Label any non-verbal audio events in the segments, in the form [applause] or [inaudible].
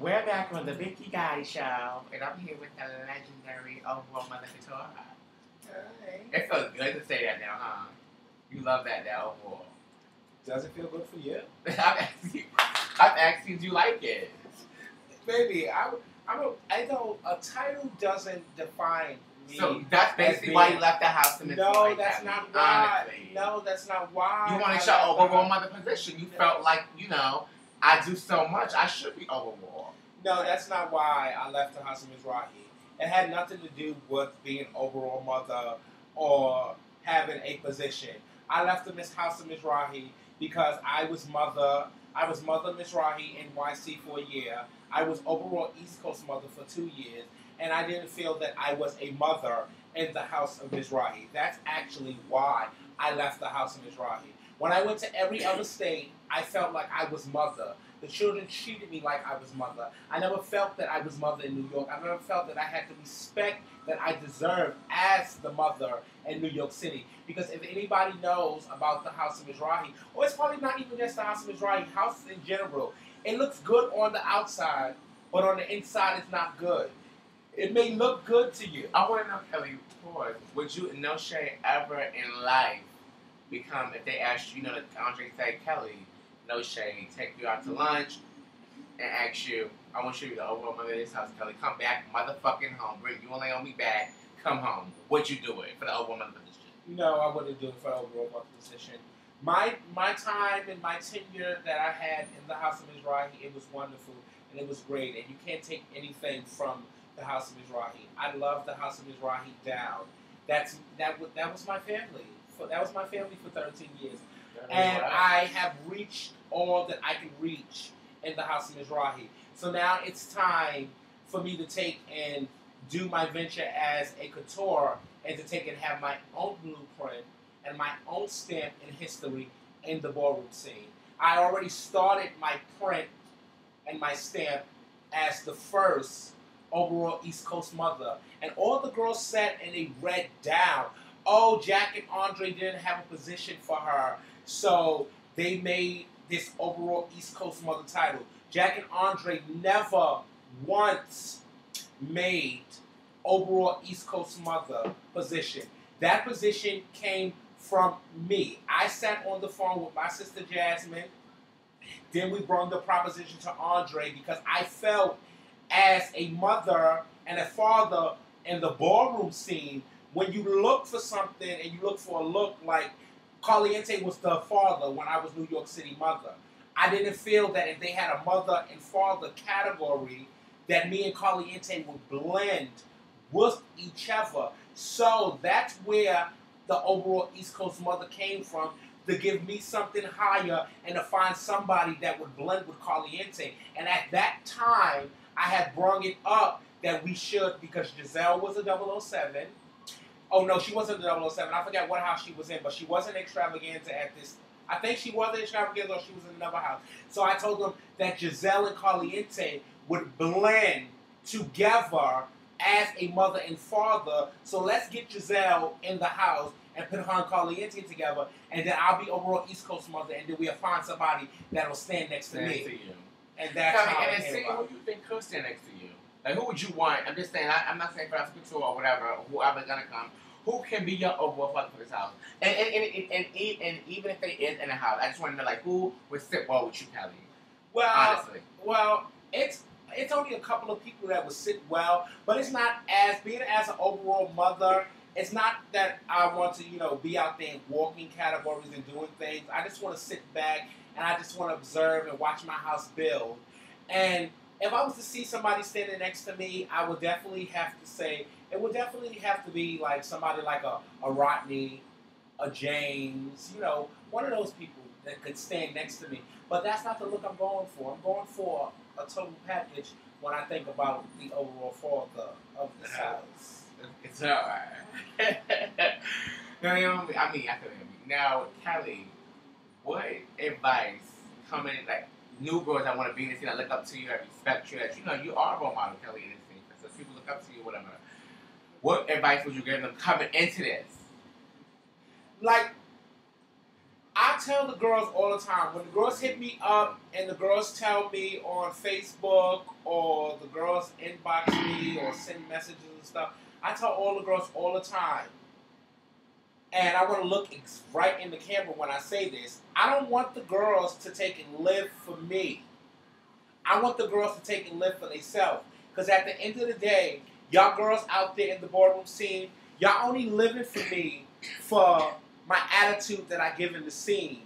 We're back on the Vicky Gotti Show, and I'm here with the legendary overall Mother Couture. Hey. It feels good to say that now, huh? You love that now overall. Does it feel good for you? I'm asking, I'm asking, do you like it? Baby, I, I'm a, I don't, a title doesn't define me. So that's basically as why you left the house to Miss No, White, that's Abby, not why. Honestly. No, that's not why. You wanted your the overall mother position. You No. felt like, you know, I do so much, I should be overall. No, that's not why I left the house of Mizrahi. It had nothing to do with being overall mother or having a position. I left the Miss House of Mizrahi because I was mother. I was mother Mizrahi in YC for a year. I was overall East Coast mother for two years, and I didn't feel that I was a mother in the house of Mizrahi. That's actually why I left the house of Mizrahi. When I went to every other state, I felt like I was mother. The children treated me like I was mother. I never felt that I was mother in New York. I never felt that I had the respect that I deserved as the mother in New York City. Because if anybody knows about the House of Mizrahi, or it's probably not even just the House of Mizrahi, house in general, it looks good on the outside, but on the inside it's not good. It may look good to you. I want to know, Kelly. Would you, no shade, ever in life become, if they asked you, you know, Andre Kelly, no shade, take you out to lunch and ask you, I want you to be the overall mother of this house, Kelly. Come back, motherfucking home. Bring you and Naomi back. Come home. What you doing for the overall mother position? No, I wouldn't do it for the overall mother position. My my time and my tenure that I had in the House of Mizrahi, it was wonderful and it was great. And you can't take anything from the House of Mizrahi. I love the House of Mizrahi down. That's that wa- that was my family. For, that was my family for 13 years, and I have reached all that I can reach in the House of Mizrahi. So now it's time for me to take and do my venture as a couture and to take and have my own blueprint and my own stamp in history in the ballroom scene. I already started my print and my stamp as the first overall East Coast mother. And all the girls sat and they read down, oh, Jack and Andre didn't have a position for her, so they made this overall East Coast mother title. Jack and Andre never once made overall East Coast mother position. That position came from me. I sat on the phone with my sister Jasmine. Then we brought the proposition to Andre because I felt as a mother and a father in the ballroom scene, when you look for something and you look for a look like Caliente was the father when I was New York City mother. I didn't feel that if they had a mother and father category, that me and Caliente would blend with each other. So that's where the overall East Coast mother came from to give me something higher and to find somebody that would blend with Caliente. And at that time, I had brought it up that we should because Giselle was a 007. Oh no, she wasn't the 007. I forget what house she was in, but she wasn't extravaganza at this. I think she was an extravaganza or she was in another house. So I told them that Giselle and Caliente would blend together as a mother and father. So let's get Giselle in the house and put her and Caliente together, and then I'll be overall East Coast mother, and then we'll find somebody that'll stand next to Stand me. to you. And that's Kelly, how and I then see who you think could stand next to you. Like, who would you want? I'm just saying, I, I'm not saying for couture or whatever, whoever's gonna come. Who can be your overall father for this house? And and, and, and, and, and even if they is in the house, I just want to know, like, who would sit well with you, Kelly? Well, Honestly. Well, it's it's only a couple of people that would sit well, but it's not as being as an overall mother. It's not that I want to, you know, be out there in walking categories and doing things. I just want to sit back and I just want to observe and watch my house build. And if I was to see somebody standing next to me, I would definitely have to say it would definitely have to be like somebody like a, a Rodney, a James, you know, one of those people that could stand next to me. But that's not the look I'm going for. I'm going for a total package when I think about the overall father of the house. It's alright. [laughs] no, you know, I mean, I you. Now, Kelly, what advice coming like new girls that want to be in this scene, that look up to you, that respect you, that you know you are a role model, Kelly, in this scene, so people look up to you, whatever. What advice would you give them coming into this? Like, I tell the girls all the time when the girls hit me up and the girls tell me on Facebook or the girls inbox me or send messages and stuff. I tell all the girls all the time, and I want to look ex- right in the camera when I say this. I don't want the girls to take and live for me. I want the girls to take and live for themselves. Because at the end of the day, y'all girls out there in the boardroom scene, y'all only living for me for my attitude that I give in the scene,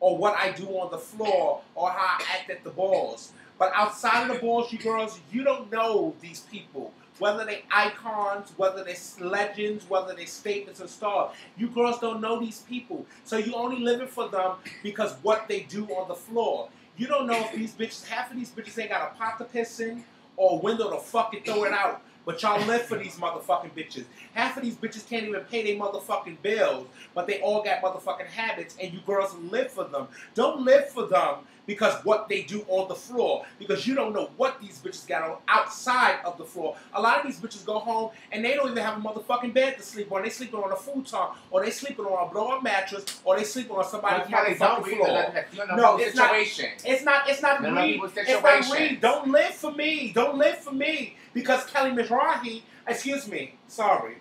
or what I do on the floor, or how I act at the balls. But outside of the balls, you girls, you don't know these people. Whether they icons, whether they legends, whether they statements or stars. You girls don't know these people. So you only living for them because what they do on the floor. You don't know if these bitches, half of these bitches ain't got a pot to piss in or a window to fucking throw it out. But y'all live for these motherfucking bitches. Half of these bitches can't even pay their motherfucking bills, but they all got motherfucking habits, and you girls live for them. Don't live for them because what they do on the floor, because you don't know what these bitches got on outside of the floor. A lot of these bitches go home and they don't even have a motherfucking bed to sleep on. They sleeping on a futon, or they sleeping on a blow-up mattress, or they sleeping on somebody's Kelly, don't floor. No, the it's not- situation. It's not. It's not No, no, read. It's not read. Don't live for me. Don't live for me because Kelly Mizrahi. Excuse me. Sorry.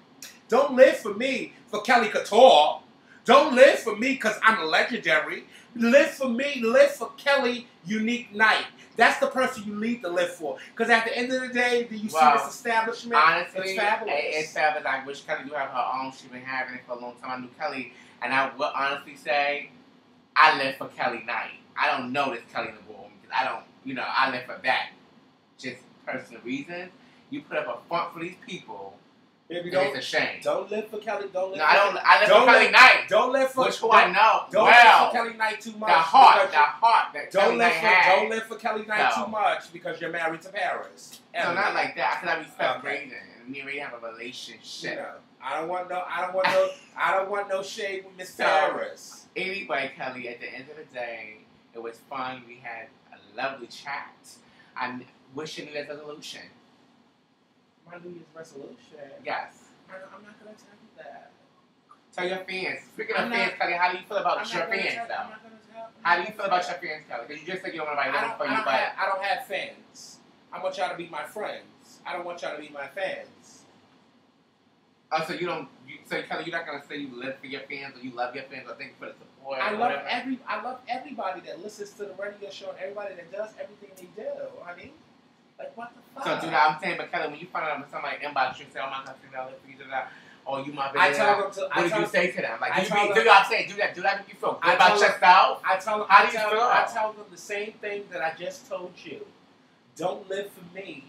Don't live for me for Kelly Couture. Don't live for me because I'm a legendary. Live for me. Live for Kelly Unique Night. That's the person you need to live for. Because at the end of the day, do you Well, see this establishment? Honestly, it's fabulous. it's fabulous. I wish Kelly do have her own. She's been having it for a long time. I knew Kelly, and I would honestly say, I live for Kelly Knight. I don't know this Kelly in the room because I don't, you know, I live for that. Just personal reasons. You put up a front for these people, And don't, it's a shame. don't live for Kelly. Don't live No, for I don't. I live Don't for Kelly live- Knight, Don't live for which who don't, I know Don't well. live for Kelly Knight too much. the heart, the heart that Don't Kelly live Knight for had. don't live for Kelly Knight No. too much because you're married to Paris. No, not like that. I said I respect Okay. Raiden, and me and Raiden have a You relationship. know, I don't want no. I don't want no. I don't want no shade with Miss So- Paris. Anyway, Kelly, at the end of the day, it was fun. We had a lovely chat. I'm wishing you a resolution. My New Year's resolution. Yes. I, I'm not gonna tell you that. Tell your fans. Speaking I'm of not- fans, Kelly, how do you feel about I'm your fans, tell- though? I'm not gonna tell- I'm How do you feel about your fans, Kelly? Because you just said you don't want I don't, looking for I, you, don't but have, I don't have fans. I want y'all to be my friends. I don't want y'all to be my fans. oh, so you don't. You, so Kelly, you're not gonna say you live for your fans or you love your fans or thank you for the support. I love whatever? every. I love everybody that listens to the radio show and everybody that does everything they do. Honey, like what the So fuck? do that. I'm saying, but Kelly, when you find out when somebody inbox you and say, "Oh my God, I live for you," da, da, da, or you my baby. I tell them to. What I did you say to them? Like, do you tell be, them- do I'm saying, do that, do that make you feel good I about tell them- yourself? I tell them. How I do you tell, feel? I tell them the same thing that I just told you. Don't live for me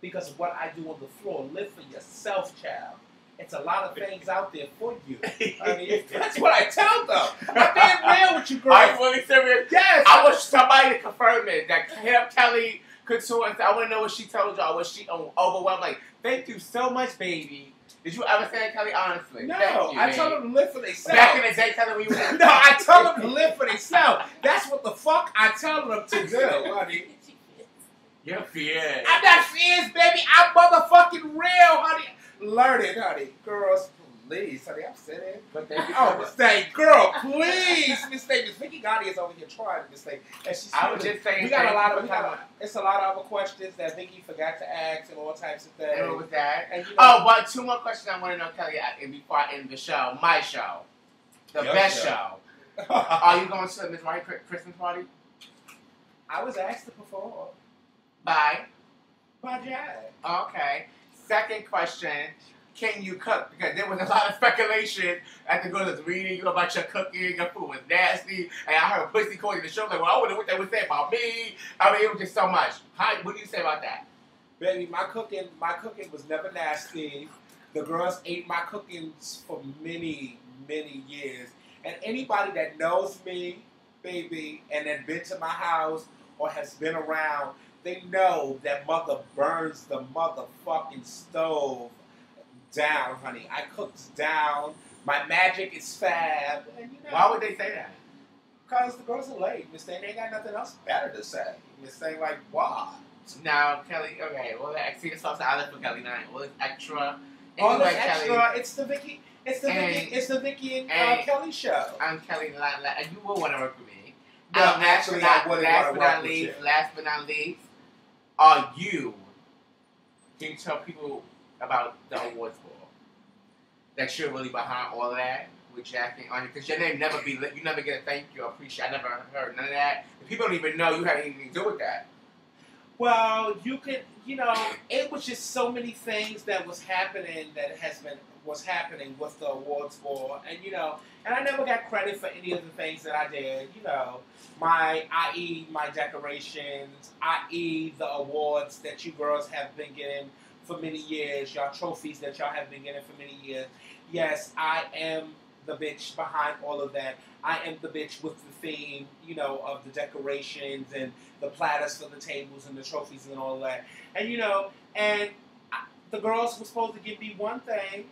because of what I do on the floor. Live for yourself, child. It's a lot of things out there for you. [laughs] I mean, that's what I tell them. [laughs] I'm being real with you, girl. Are you really serious? yes. I wish somebody to confirm it. That Kim Kelly Couture, and I want to know what she told y'all. Was she overwhelmed? Like, thank you so much, baby. Did you ever say that, Kelly? Honestly, no, you, I tell them to live for themselves. Back in the day, Kelly, when you was [laughs] no, I tell them to live for themselves. That's what the fuck I tell them to do, [laughs] honey. you're fierce. I'm not fierce, baby. I'm motherfucking real, honey. Learn it, honey. Girls, please, honey. I'm sitting. But thank you. Oh, so mistake, girl, please, mistake. Miss Vicky Gotti is over here trying to mistake, and she's. I was just saying. we got a lot of. for got it's a lot of other questions that Vicky forgot to ask and all types of things. And what was that? And you know, Oh, but two more questions I want to know, Kelly, uh, and before I end the show. My show. The Your best show. show. [laughs] Are you going to the Miss White Christmas party? I was asked to perform Bye. by Jack. Okay. Second question. Can you cook? Because there was a lot of speculation at the girls reading about your cooking, your food was nasty, and I heard Pussy calling the show like, well, I wonder what they would say about me. I mean, it was just so much. How, what do you say about that? Baby, my cooking, my cooking was never nasty. The girls ate my cookings for many, many years. And anybody that knows me, baby, and then been to my house or has been around, they know that mother burns the motherfucking stove down, honey. I cooked down. My magic is fab. And you know, Why would they say that? Because the girls are late. Miss Thing, they ain't got nothing else better to say. Miss Thing, like, why? Now, Kelly, okay, well, the extra sauce I left for Kelly Nine. Well, it's extra. All Anyway, this extra, Kelly, it's the Vicky. It's the And- Vicky, it's the Vicky and, uh, Kelly show. I'm Kelly, la- la- and you will want to work with me. No, And actually, last I but wouldn't last wanna but work not with least, you. last but not least, are you? Can you tell people about the awards ball? That you're really behind all that with Jackie on it, because your name never be you never get a thank you or appreciate. I never heard none of that. People don't even know you had anything to do with that. Well, you could, you know, it was just so many things that was happening that has been was happening with the awards ball, and you know, and I never got credit for any of the things that I did. You know, my i.e. my decorations, i.e. the awards that you girls have been getting for many years, y'all trophies that y'all have been getting for many years. Yes, I am the bitch behind all of that. I am the bitch with the theme, you know, of the decorations and the platters for the tables and the trophies and all that. And you know, and the girls were supposed to give me one thing,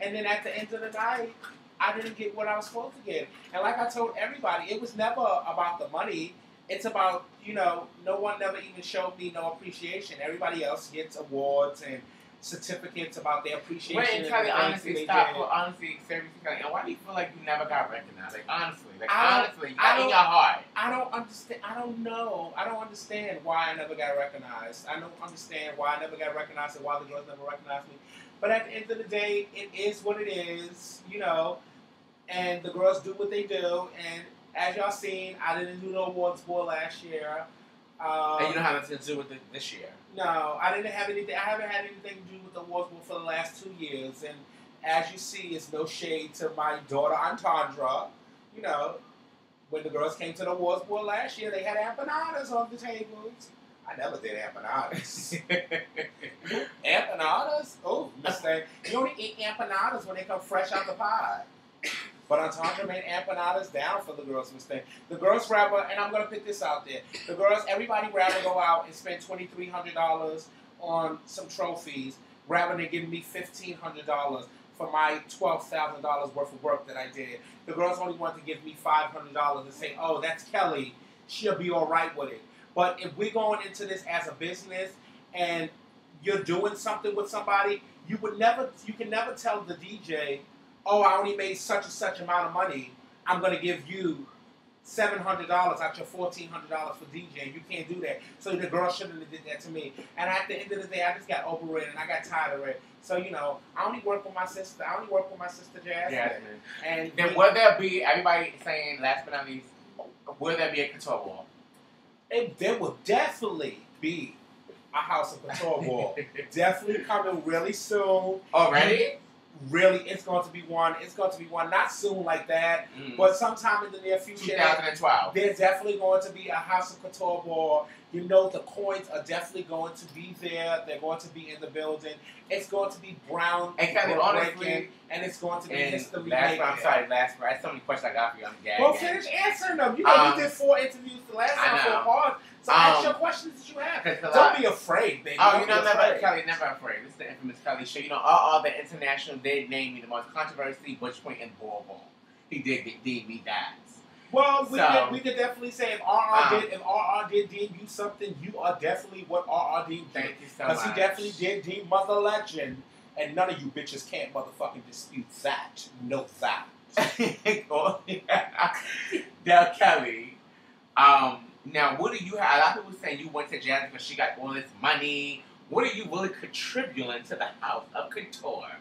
and then at the end of the night, I didn't get what I was supposed to get. And like I told everybody, it was never about the money. It's about you know, no one never even showed me no appreciation. Everybody else gets awards and certificates about their appreciation. Wait, Kelly, honestly, stop. Well, honestly, seriously, Kelly, and why do you feel like you never got recognized? Like honestly, like I don't- honestly, I in don't- your heart. I don't understand. I don't know. I don't understand why I never got recognized. I don't understand why I never got recognized and why the girls never recognized me. But at the end of the day, it is what it is, you know. And the girls do what they do. And as y'all seen, I didn't do no awards ball last year. Uh, and you don't have nothing to do with it this year. no, I didn't have anything. I haven't had anything to do with the awards bowl for the last two years. And as you see, it's no shade to my daughter Antandra. You know, when the girls came to the awards bowl last year, they had empanadas on the tables. I never did empanadas. [laughs] empanadas? Oh, mistake. You only eat empanadas when they come fresh out the pie. But Antandra made empanadas down for the girls' mistake. The girls rather, and I'm gonna put this out there. The girls, everybody rather go out and spend twenty three hundred dollars on some trophies rather than giving me fifteen hundred dollars for my twelve thousand dollars worth of work that I did. The girls only want to give me five hundred dollars and say, "Oh, that's Kelly. She'll be all right with it." But if we're going into this as a business and you're doing something with somebody, you would never, you can never tell the DJ, "Oh, I only made such and such amount of money. I'm going to give you seven hundred dollars out your fourteen hundred dollars for DJ. You can't do that. So the girl shouldn't have did that to me. And at the end of the day, I just got over it and I got tired of it. So you know, I only work with my sister. I only work with my sister Jasmine. Jasmine. And Then will there be everybody saying last but not least? Will there be a couture wall? It, there will definitely be a House of Couture ball. [laughs] definitely coming really soon. Already? Really, it's going to be one. It's going to be one. Not soon like that, Mm. but sometime in the near future. 2012. There's definitely going to be a House of Couture ball. You know, the coins are definitely going to be there. They're going to be in the building. It's going to be brown, And Kelly, breaking, honestly, and it's going to be history last, making. I'm sorry, last, that's so many questions I got for you. I'm gagging. Well, finish answering them. You know, Um, you did four interviews the last time, know. four parts. So ask Um, your questions that you have. Don't be afraid, baby. Oh, Don't you know, never, afraid. Kelly, never afraid. This is the infamous Kelly show. You know, all, all the international did name me the most controversy Butch Point and Ball Ball. He did deem me that. Well, we, So- could, we could definitely say if RR Um, did if RR did deem you something, you are definitely what RR deemed you. Thank you so much. Because he definitely did deem Mother Legend, and none of you bitches can't motherfucking dispute that. Know that. Del Kelly. Um, now, what do you have? A lot of people saying you went to Jazz because she got all this money. What are you really contributing to the house of couture?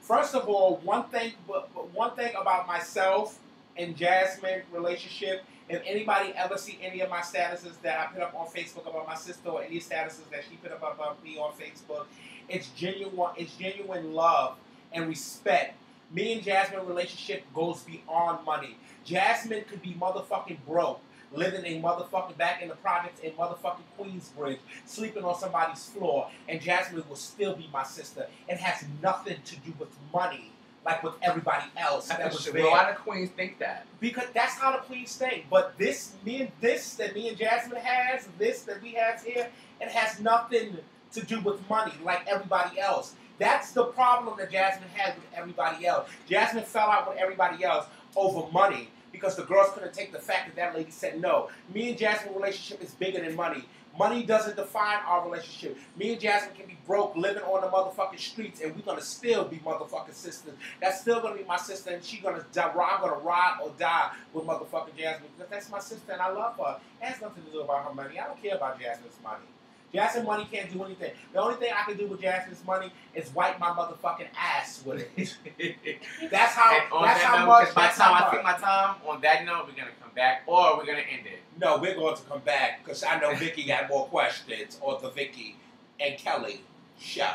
First of all, one thing, but, but one thing about myself and Jasmine relationship. If anybody ever see any of my statuses that I put up on Facebook about my sister, or any statuses that she put up about me on Facebook, it's genuine. It's genuine love and respect. Me and Jasmine relationship goes beyond money. Jasmine could be motherfucking broke, living in motherfucking back in the projects in motherfucking Queensbridge, sleeping on somebody's floor, and Jasmine will still be my sister. It has nothing to do with money, like with everybody else that was there. why do queens think that? Because that's how the Queens think. But this, me and this that me and Jasmine has, this that we have here, it has nothing to do with money like everybody else. That's the problem that Jasmine had with everybody else. Jasmine fell out with everybody else over money because the girls couldn't take the fact that that lady said no. Me and Jasmine's relationship is bigger than money. Money doesn't define our relationship. Me and Jasmine can be broke, living on the motherfucking streets, and we're gonna still be motherfucking sisters. That's still gonna be my sister, and she gonna die. I'm gonna ride or die with motherfucking Jasmine because that's my sister, and I love her. It has nothing to do about her money. I don't care about Jasmine's money. Jasmine money can't do anything. The only thing I can do with Jasmine's money is wipe my motherfucking ass with it. [laughs] that's how. That's that how note, much. because by the That's time how I take my time, on that note, we're gonna come back or we're gonna end it. No, we're going to come back because I know Vicky got more questions on the Vicky and Kelly show.